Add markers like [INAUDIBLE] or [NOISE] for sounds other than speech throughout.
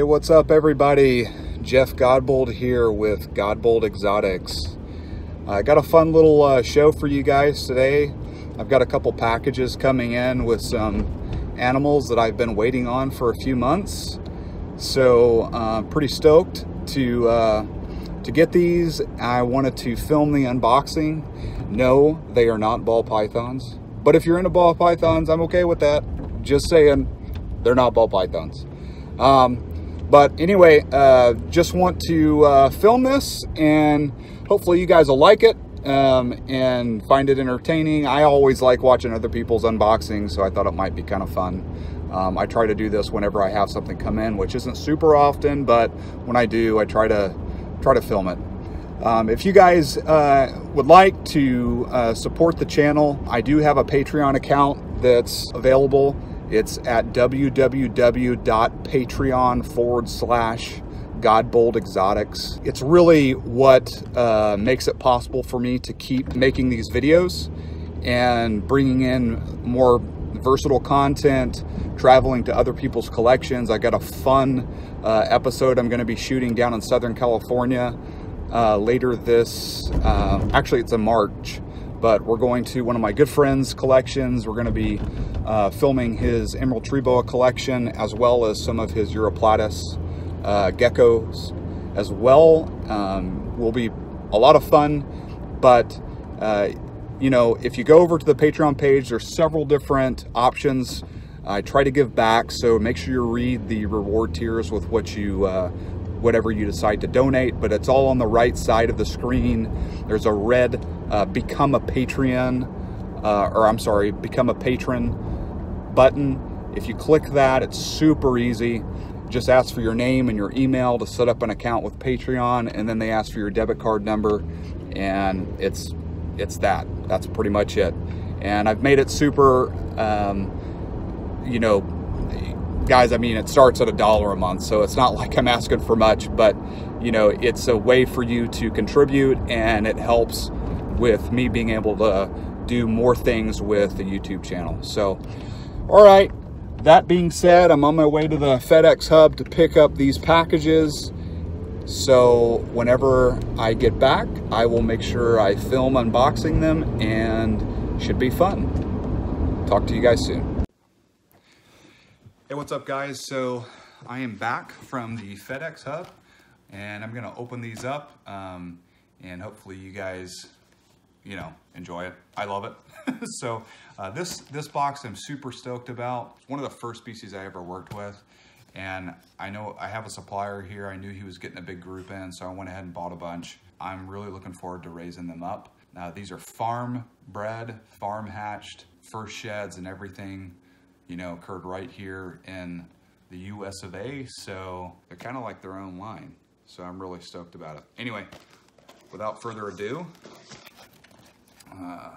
what's up everybody? Jeff Godbold here with Godbold Exotics. I got a fun little uh, show for you guys today. I've got a couple packages coming in with some animals that I've been waiting on for a few months. So uh, pretty stoked to uh, to get these. I wanted to film the unboxing. No, they are not ball pythons. But if you're into ball pythons, I'm okay with that. Just saying, they're not ball pythons. Um, but anyway, uh, just want to uh, film this and hopefully you guys will like it um, and find it entertaining. I always like watching other people's unboxings, so I thought it might be kind of fun. Um, I try to do this whenever I have something come in, which isn't super often, but when I do, I try to try to film it. Um, if you guys uh, would like to uh, support the channel, I do have a Patreon account that's available. It's at www.patreon forward slash Godbold Exotics. It's really what uh, makes it possible for me to keep making these videos and bringing in more versatile content, traveling to other people's collections. I got a fun uh, episode I'm going to be shooting down in Southern California uh, later this, uh, actually it's in March but we're going to one of my good friends' collections. We're going to be uh, filming his Emerald Tree Boa collection as well as some of his Uroplatus uh, geckos as well. Um, will be a lot of fun, but uh, you know, if you go over to the Patreon page, there's several different options. I try to give back, so make sure you read the reward tiers with what you uh, whatever you decide to donate, but it's all on the right side of the screen. There's a red uh, become a Patreon, uh, or I'm sorry, become a patron button. If you click that, it's super easy. Just ask for your name and your email to set up an account with Patreon, and then they ask for your debit card number, and it's it's that. That's pretty much it. And I've made it super, um, you know, guys, I mean, it starts at a dollar a month, so it's not [LAUGHS] like I'm asking for much, but you know, it's a way for you to contribute and it helps with me being able to do more things with the YouTube channel. So, all right, that being said, I'm on my way to the FedEx hub to pick up these packages. So whenever I get back, I will make sure I film unboxing them and should be fun. Talk to you guys soon. Hey, what's up guys? So I am back from the FedEx hub and I'm gonna open these up um, and hopefully you guys, you know, enjoy it. I love it. [LAUGHS] so uh, this, this box I'm super stoked about. It's one of the first species I ever worked with and I know I have a supplier here. I knew he was getting a big group in, so I went ahead and bought a bunch. I'm really looking forward to raising them up. Now these are farm bred, farm hatched, first sheds and everything you know, occurred right here in the US of A, so they're kind of like their own line. So I'm really stoked about it. Anyway, without further ado, uh,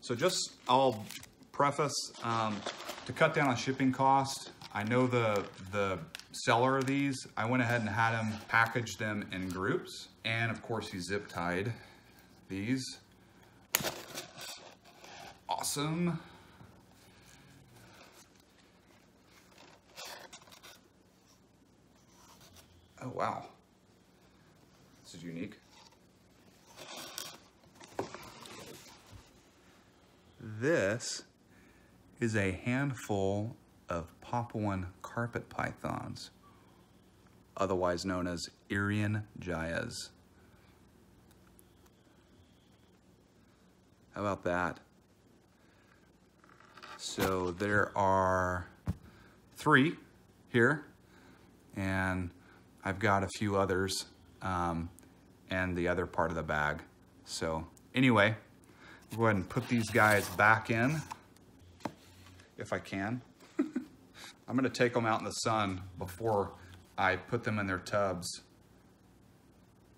so just I'll preface um, to cut down on shipping cost. I know the the seller of these. I went ahead and had him package them in groups, and of course he zip tied these awesome. Oh, wow. This is unique. This is a handful of Papuan carpet pythons, otherwise known as Irian jayas. How about that? So there are three here, and I've got a few others um, and the other part of the bag. So anyway, go ahead and put these guys back in, if I can. [LAUGHS] I'm gonna take them out in the sun before I put them in their tubs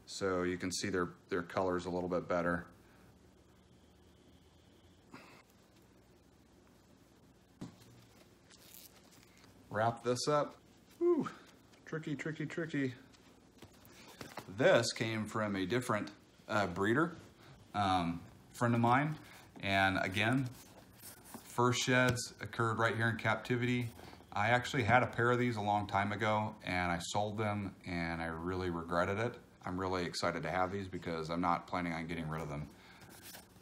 so you can see their, their colors a little bit better. wrap this up. Ooh, tricky, tricky, tricky. This came from a different uh, breeder, um, friend of mine. And again, first sheds occurred right here in captivity. I actually had a pair of these a long time ago and I sold them and I really regretted it. I'm really excited to have these because I'm not planning on getting rid of them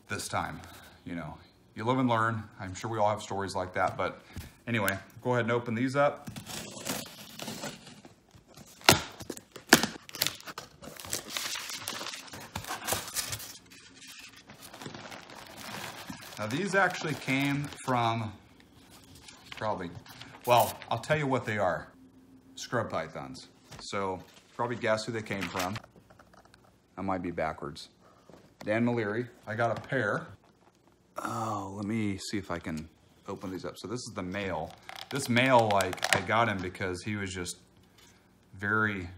this time. You know, you live and learn. I'm sure we all have stories like that, but anyway, go ahead and open these up. These actually came from probably well, I'll tell you what they are. Scrub pythons. So probably guess who they came from. I might be backwards. Dan Maleri. I got a pair. Oh, let me see if I can open these up. So this is the male. This male, like, I got him because he was just very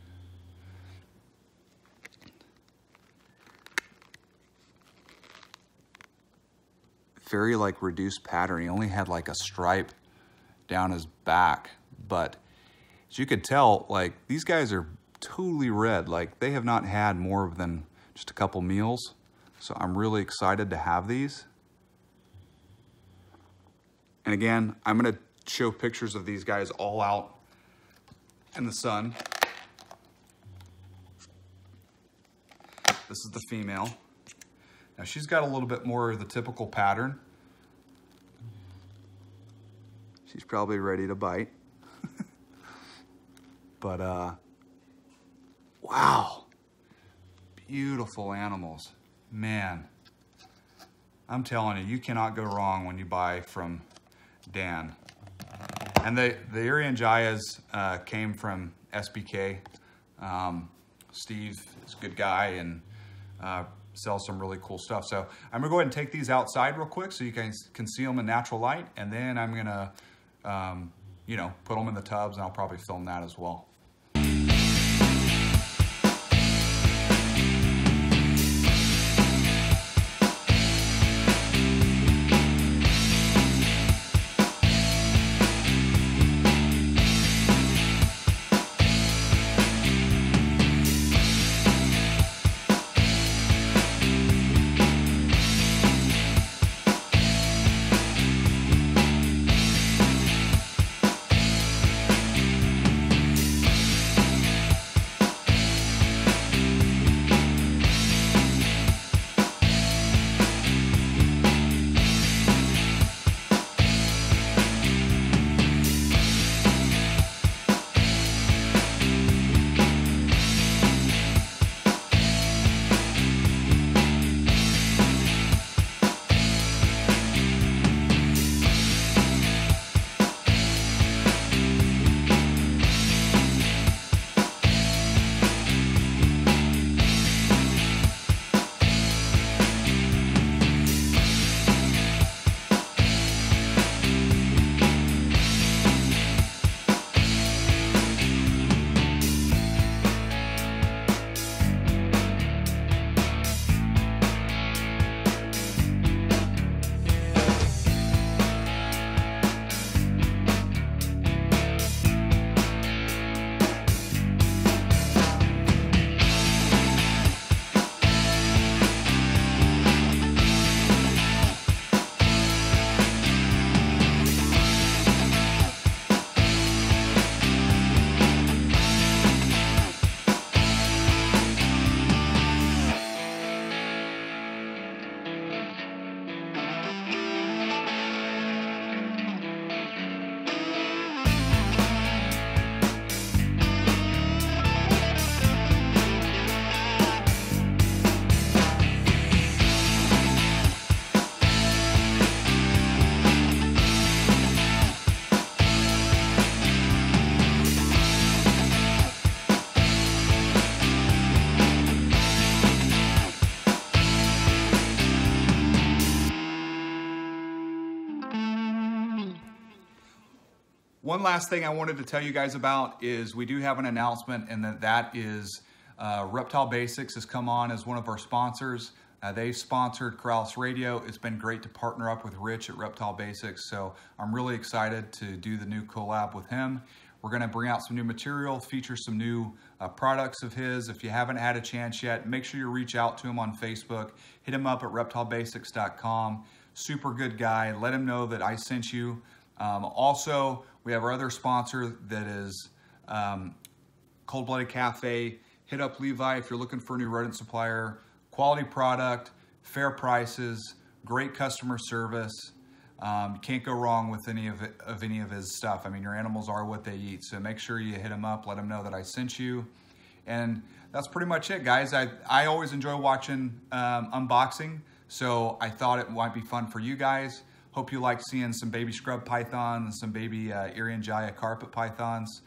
very like reduced pattern. He only had like a stripe down his back. But as you could tell, like these guys are totally red. Like they have not had more than just a couple meals. So I'm really excited to have these. And again, I'm gonna show pictures of these guys all out in the sun. This is the female. Now she's got a little bit more of the typical pattern. She's probably ready to bite. [LAUGHS] but, uh, wow. Beautiful animals. Man, I'm telling you, you cannot go wrong when you buy from Dan. And the, the Irian uh, came from SBK. Um, Steve is a good guy and uh, sells some really cool stuff. So I'm gonna go ahead and take these outside real quick so you guys can see them in natural light. And then I'm gonna um, you know, put them in the tubs and I'll probably film that as well. One last thing I wanted to tell you guys about is we do have an announcement and that that is uh, Reptile Basics has come on as one of our sponsors. Uh, they've sponsored Corrales Radio. It's been great to partner up with Rich at Reptile Basics. So I'm really excited to do the new collab with him. We're gonna bring out some new material, feature some new uh, products of his. If you haven't had a chance yet, make sure you reach out to him on Facebook. Hit him up at reptilebasics.com. Super good guy. Let him know that I sent you. Um, also, We have our other sponsor that is um, Cold Blooded Cafe. Hit up Levi if you're looking for a new rodent supplier. Quality product, fair prices, great customer service. Um, can't go wrong with any of, it, of any of his stuff. I mean, your animals are what they eat. So make sure you hit him up, let him know that I sent you. And that's pretty much it, guys. I, I always enjoy watching um, unboxing. So I thought it might be fun for you guys. Hope you like seeing some baby scrub pythons and some baby uh, Irian carpet pythons.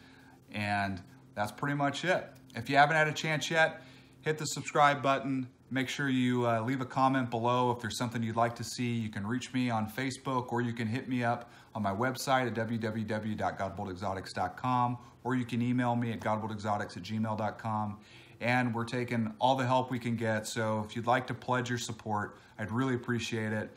And that's pretty much it. If you haven't had a chance yet, hit the subscribe button. Make sure you uh, leave a comment below if there's something you'd like to see. You can reach me on Facebook or you can hit me up on my website at www.godboldexotics.com or you can email me at godboldexotics at gmail.com. And we're taking all the help we can get. So if you'd like to pledge your support, I'd really appreciate it.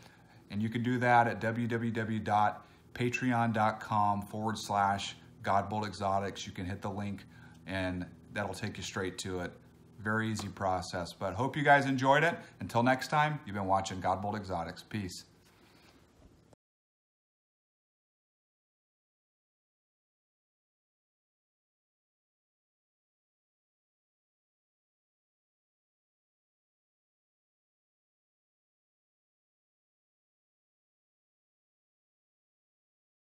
And you can do that at www.patreon.com forward slash godboldexotics. You can hit the link and that'll take you straight to it. Very easy process, but hope you guys enjoyed it. Until next time, you've been watching Godbold Exotics. Peace.